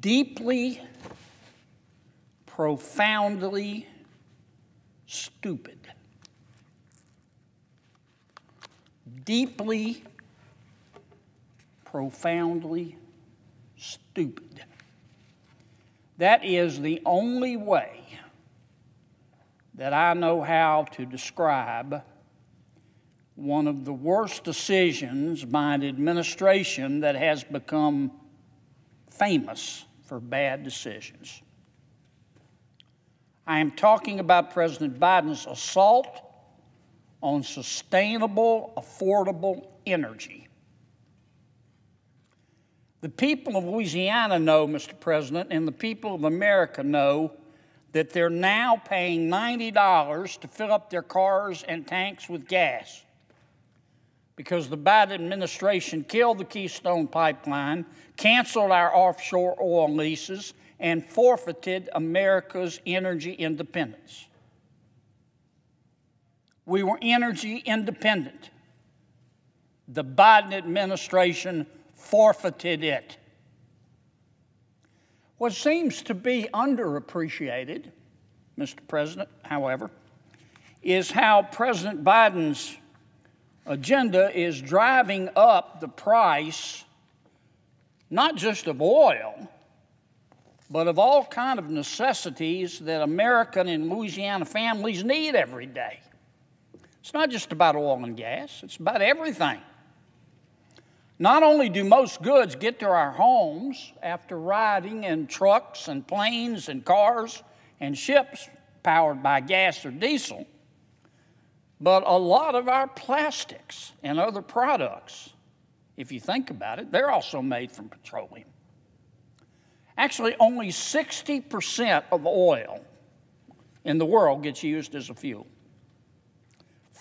deeply, profoundly stupid. Deeply, profoundly stupid. That is the only way that I know how to describe one of the worst decisions by an administration that has become famous for bad decisions. I am talking about President Biden's assault on sustainable, affordable energy. The people of Louisiana know, Mr. President, and the people of America know that they're now paying $90 to fill up their cars and tanks with gas because the Biden administration killed the Keystone Pipeline, canceled our offshore oil leases, and forfeited America's energy independence. We were energy independent. The Biden administration forfeited it. What seems to be underappreciated, Mr. President, however, is how President Biden's agenda is driving up the price not just of oil, but of all kind of necessities that American and Louisiana families need every day. It's not just about oil and gas, it's about everything. Not only do most goods get to our homes after riding in trucks and planes and cars and ships powered by gas or diesel, but a lot of our plastics and other products, if you think about it, they're also made from petroleum. Actually, only 60% of oil in the world gets used as a fuel.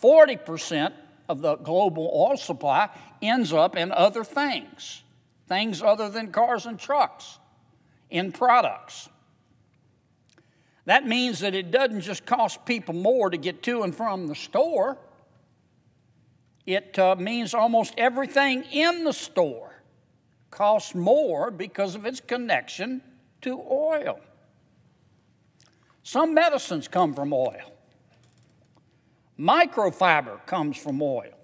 40% of the global oil supply ends up in other things, things other than cars and trucks, in products. That means that it doesn't just cost people more to get to and from the store, it uh, means almost everything in the store costs more because of its connection to oil. Some medicines come from oil. Microfiber comes from oil.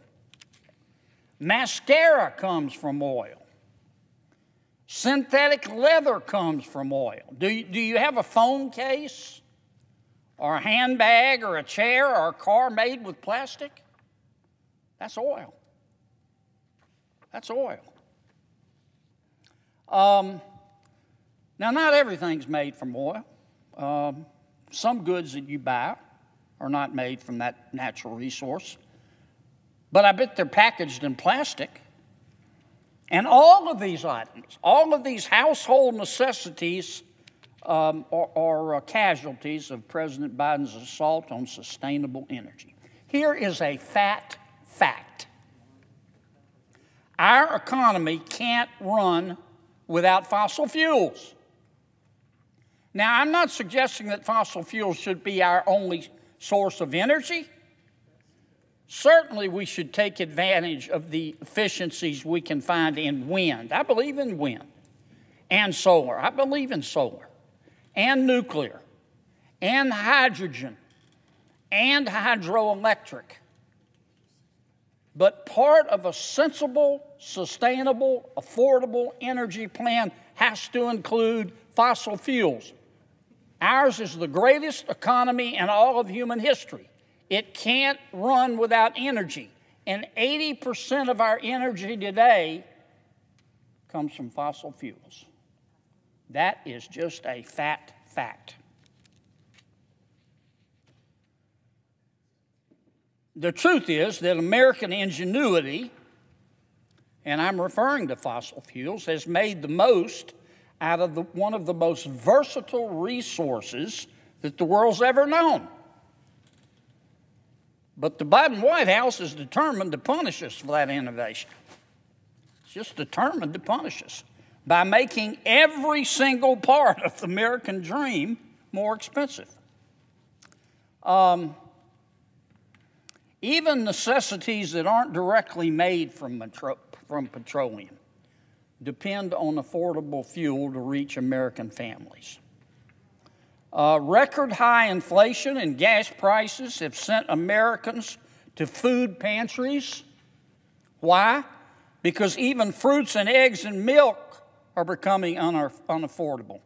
Mascara comes from oil. Synthetic leather comes from oil. Do you, do you have a phone case or a handbag or a chair or a car made with plastic? That's oil. That's oil. Um, now, not everything's made from oil. Um, some goods that you buy are not made from that natural resource. But I bet they're packaged in plastic. And all of these items, all of these household necessities, um, are, are uh, casualties of President Biden's assault on sustainable energy. Here is a fat fact our economy can't run without fossil fuels. Now, I'm not suggesting that fossil fuels should be our only source of energy. Certainly, we should take advantage of the efficiencies we can find in wind. I believe in wind and solar. I believe in solar and nuclear and hydrogen and hydroelectric. But part of a sensible, sustainable, affordable energy plan has to include fossil fuels. Ours is the greatest economy in all of human history. It can't run without energy. And 80% of our energy today comes from fossil fuels. That is just a fat fact. The truth is that American ingenuity, and I'm referring to fossil fuels, has made the most out of the, one of the most versatile resources that the world's ever known. But the Biden White House is determined to punish us for that innovation. It's just determined to punish us by making every single part of the American dream more expensive. Um, even necessities that aren't directly made from, from petroleum, depend on affordable fuel to reach American families. Uh, record high inflation and gas prices have sent Americans to food pantries. Why? Because even fruits and eggs and milk are becoming unaffordable.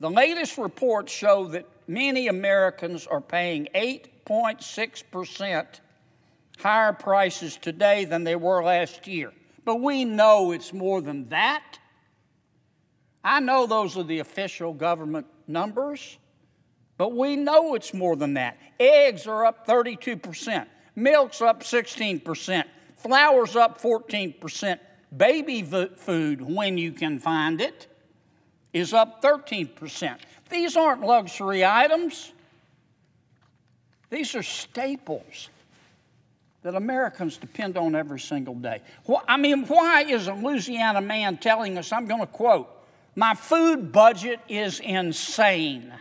The latest reports show that many Americans are paying 8.6% higher prices today than they were last year. But we know it's more than that. I know those are the official government numbers, but we know it's more than that. Eggs are up 32%, milk's up 16%, flour's up 14%, baby food, when you can find it, is up 13%. These aren't luxury items. These are staples that Americans depend on every single day. I mean, why is a Louisiana man telling us, I'm going to quote, my food budget is insane.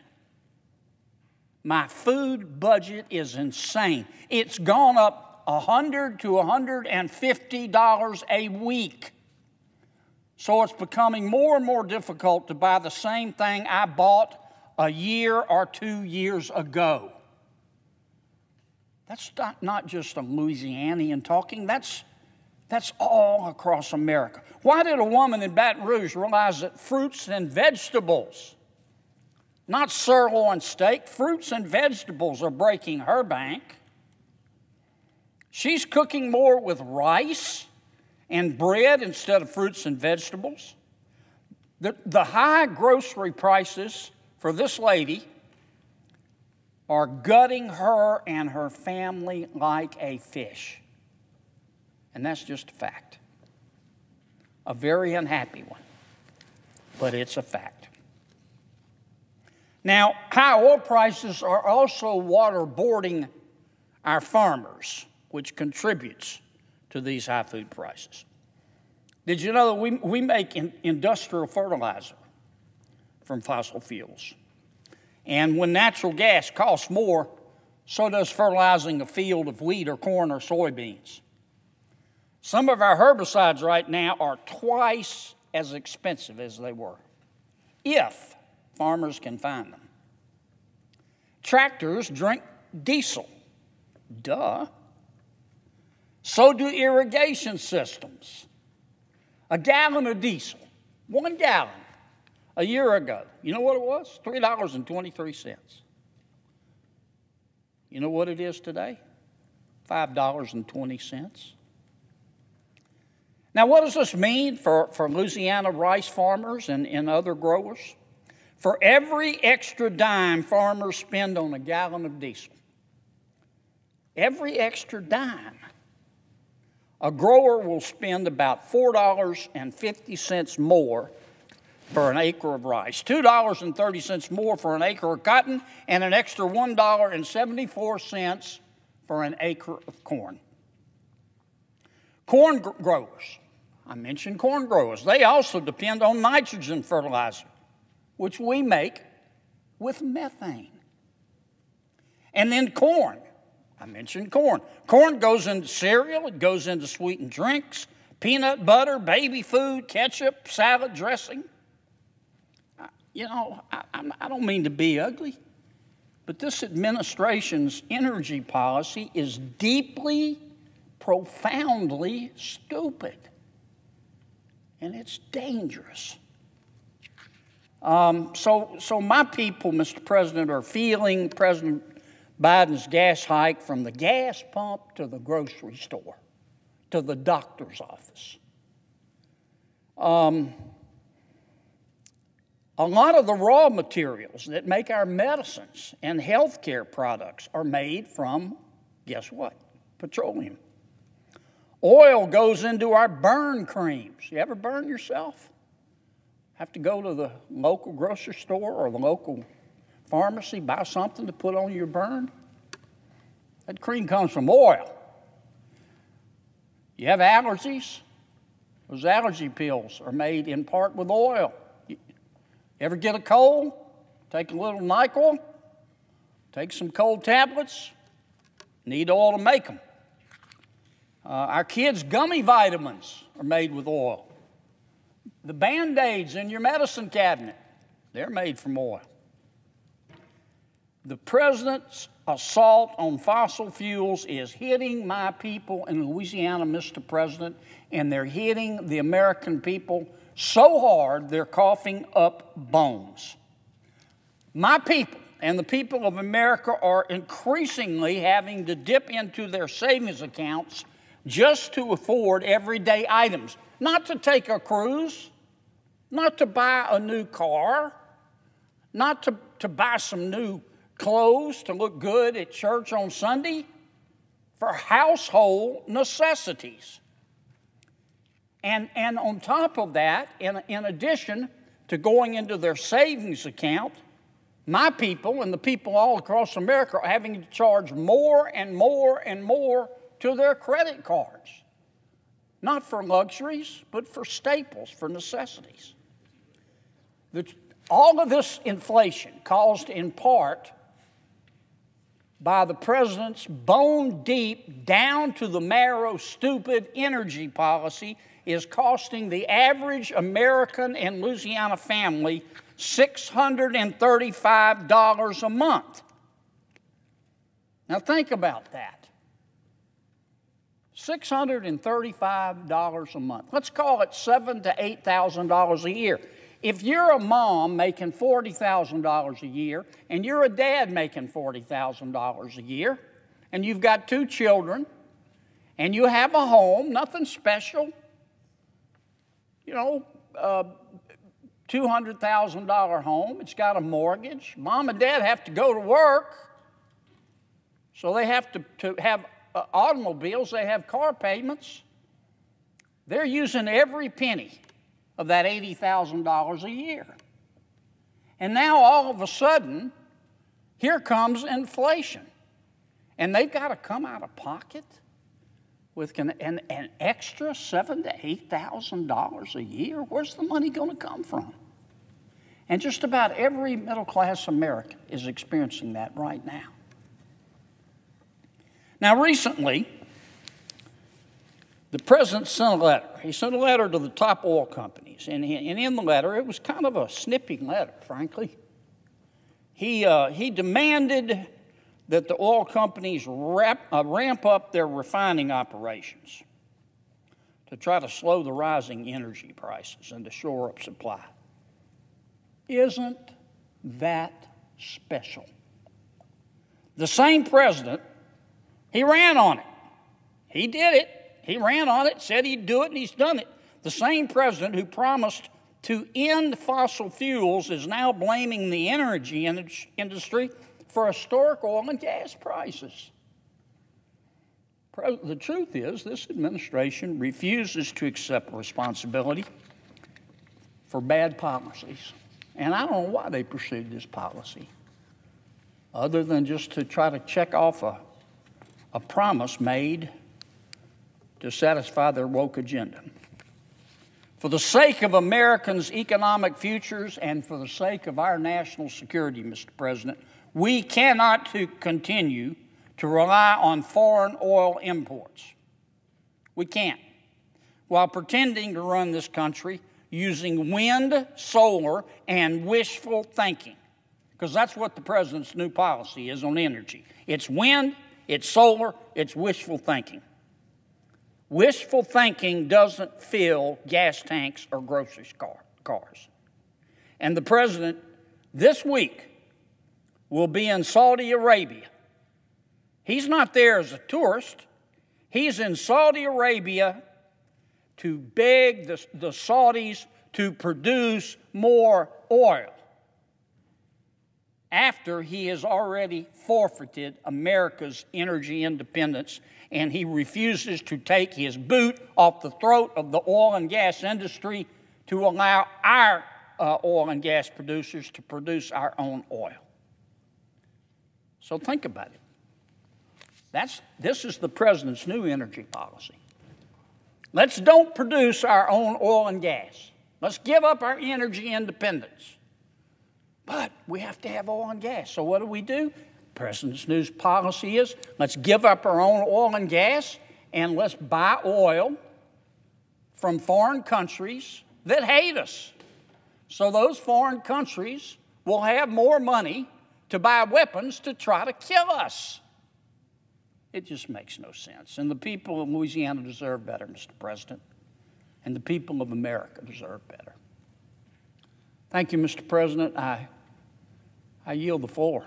My food budget is insane. It's gone up 100 to 150 dollars a week. So it's becoming more and more difficult to buy the same thing I bought a year or two years ago. That's not, not just a Louisianian talking, that's that's all across America. Why did a woman in Baton Rouge realize that fruits and vegetables, not sirloin steak, fruits and vegetables are breaking her bank? She's cooking more with rice and bread instead of fruits and vegetables. The, the high grocery prices for this lady are gutting her and her family like a fish. And that's just a fact. A very unhappy one, but it's a fact. Now, high oil prices are also waterboarding our farmers, which contributes to these high food prices. Did you know that we, we make in, industrial fertilizer from fossil fuels? And when natural gas costs more, so does fertilizing a field of wheat or corn or soybeans. Some of our herbicides right now are twice as expensive as they were, if farmers can find them. Tractors drink diesel. Duh. So do irrigation systems. A gallon of diesel, one gallon, a year ago, you know what it was? $3.23. You know what it is today? $5.20. Now, what does this mean for, for Louisiana rice farmers and, and other growers? For every extra dime farmers spend on a gallon of diesel, every extra dime, a grower will spend about $4.50 more for an acre of rice, $2.30 more for an acre of cotton, and an extra $1.74 for an acre of corn. Corn growers I mentioned corn growers. They also depend on nitrogen fertilizer, which we make with methane. And then corn. I mentioned corn. Corn goes into cereal, it goes into sweetened drinks, peanut butter, baby food, ketchup, salad dressing. You know, I, I don't mean to be ugly, but this administration's energy policy is deeply, profoundly stupid and it's dangerous. Um, so, so my people, Mr. President, are feeling President Biden's gas hike from the gas pump to the grocery store to the doctor's office. Um, a lot of the raw materials that make our medicines and healthcare products are made from, guess what? Petroleum. Oil goes into our burn creams. You ever burn yourself? Have to go to the local grocery store or the local pharmacy, buy something to put on your burn? That cream comes from oil. You have allergies? Those allergy pills are made in part with oil. You ever get a cold? Take a little NyQuil, take some cold tablets, need oil to make them. Uh, our kids' gummy vitamins are made with oil. The band aids in your medicine cabinet, they're made from oil. The president's assault on fossil fuels is hitting my people in Louisiana, Mr. President, and they're hitting the American people so hard they're coughing up bones. My people and the people of America are increasingly having to dip into their savings accounts just to afford everyday items, not to take a cruise, not to buy a new car, not to, to buy some new clothes to look good at church on Sunday, for household necessities. And, and on top of that, in, in addition to going into their savings account, my people and the people all across America are having to charge more and more and more to their credit cards. Not for luxuries, but for staples, for necessities. The, all of this inflation caused in part by the president's bone deep, down to the marrow, stupid energy policy is costing the average American and Louisiana family $635 a month. Now think about that. $635 a month. Let's call it seven to $8,000 a year. If you're a mom making $40,000 a year and you're a dad making $40,000 a year and you've got two children and you have a home, nothing special, you know, uh, $200,000 home, it's got a mortgage. Mom and dad have to go to work, so they have to, to have uh, automobiles, they have car payments. They're using every penny of that $80,000 a year. And now all of a sudden, here comes inflation. And they've got to come out of pocket with an, an, an extra seven to eight thousand dollars a year. Where's the money going to come from? And just about every middle class American is experiencing that right now. Now, recently, the president sent a letter. He sent a letter to the top oil companies, and, in the letter, it was kind of a snipping letter, frankly. He, uh, he demanded that the oil companies wrap, uh, ramp up their refining operations to try to slow the rising energy prices and to shore up supply. Isn't that special? The same president, he ran on it. He did it. He ran on it, said he'd do it, and he's done it. The same president who promised to end fossil fuels is now blaming the energy industry for historic oil and gas prices. The truth is, this administration refuses to accept responsibility for bad policies. And I don't know why they pursued this policy, other than just to try to check off a, a promise made to satisfy their woke agenda. For the sake of Americans' economic futures and for the sake of our national security, Mr. President, we cannot to continue to rely on foreign oil imports. We can't. While pretending to run this country using wind, solar, and wishful thinking. Because that's what the president's new policy is on energy it's wind, it's solar, it's wishful thinking. Wishful thinking doesn't fill gas tanks or grocery car, cars. And the president this week will be in Saudi Arabia. He's not there as a tourist, he's in Saudi Arabia to beg the, the Saudis to produce more oil after he has already forfeited America's energy independence and he refuses to take his boot off the throat of the oil and gas industry to allow our uh, oil and gas producers to produce our own oil. So think about it. That's, this is the president's new energy policy. Let's don't produce our own oil and gas. Let's give up our energy independence. But we have to have oil and gas. So what do we do? President's news policy is let's give up our own oil and gas and let's buy oil from foreign countries that hate us. So those foreign countries will have more money to buy weapons to try to kill us. It just makes no sense. And the people of Louisiana deserve better, Mr. President. And the people of America deserve better. Thank you, Mr. President. I, I yield the floor.